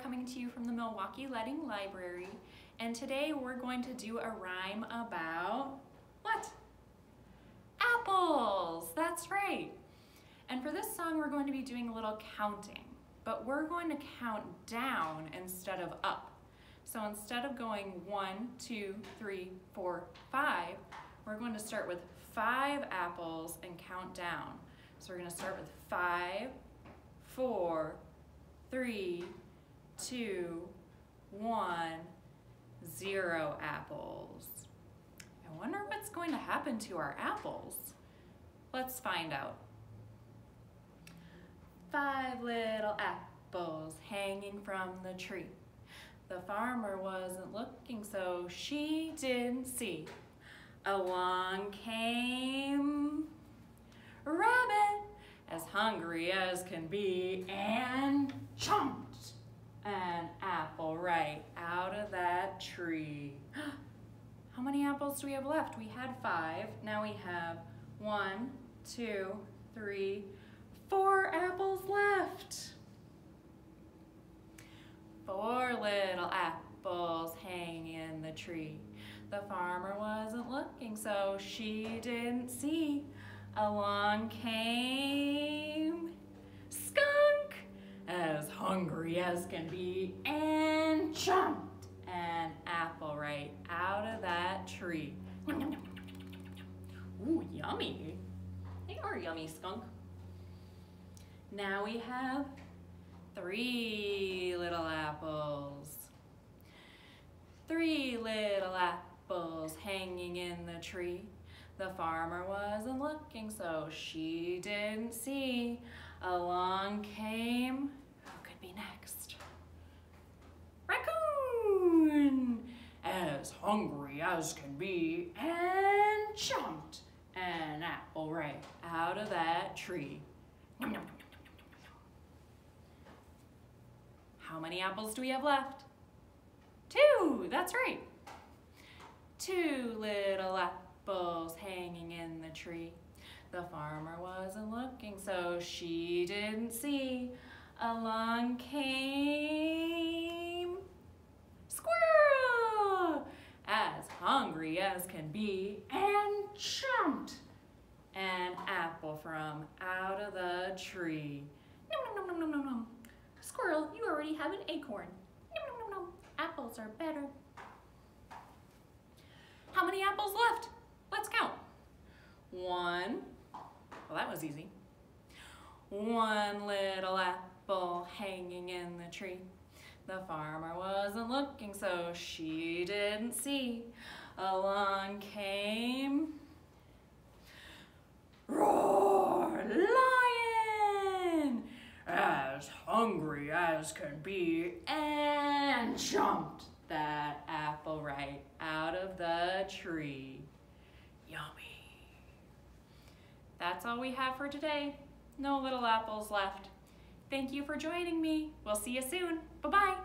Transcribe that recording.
Coming to you from the Milwaukie Ledding Library and today we're going to do a rhyme about what? Apples, that's right. And for this song we're going to be doing a little counting, but we're going to count down instead of up. So instead of going one, two, three, four, five, we're going to start with five apples and count down. So we're going to start with five, four, three, two, one, zero apples. I wonder what's going to happen to our apples. Let's find out. Five little apples hanging from the tree. The farmer wasn't looking, so she didn't see. Along came Rabbit, as hungry as can be, and chomped an apple right out of that tree. Apples do we have left? We had five. Now we have one, two, three, four apples left. Four little apples hang in the tree. The farmer wasn't looking, so she didn't see. Along came Skunk, as hungry as can be, and chomped an apple right out of tree. Ooh, yummy. They are yummy, Skunk. Now we have three little apples. Three little apples hanging in the tree. The farmer wasn't looking, so she didn't see. Along came, who could be next? Raccoon, as hungry as can be, and chomped an apple right out of that tree. How many apples do we have left? Two, that's right. Two little apples hanging in the tree. The farmer wasn't looking, so she didn't see. Along came Squirrel, as hungry as can and chomped an apple from out of the tree. Nom, nom, nom, nom, nom, nom. Squirrel, you already have an acorn. Nom, nom, nom, nom. Apples are better. How many apples left? Let's count. One, well that was easy. One little apple hanging in the tree. The farmer wasn't looking, so she didn't see. Along came Roar Lion, as hungry as can be, and jumped that apple right out of the tree. Yummy. That's all we have for today. No little apples left. Thank you for joining me. We'll see you soon. Bye-bye.